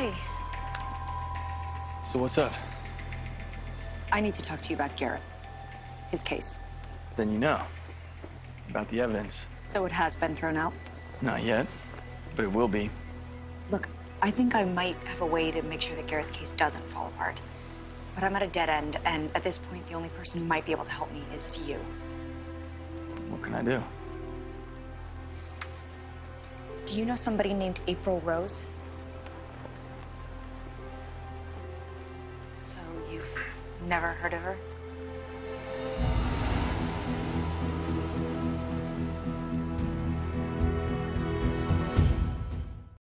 Hi. So what's up? I need to talk to you about Garrett. His case. Then you know. About the evidence. So it has been thrown out? Not yet, but it will be. Look, I think I might have a way to make sure that Garrett's case doesn't fall apart. But I'm at a dead end, and at this point, the only person who might be able to help me is you. What can I do? Do you know somebody named April Rose? You've never heard of her?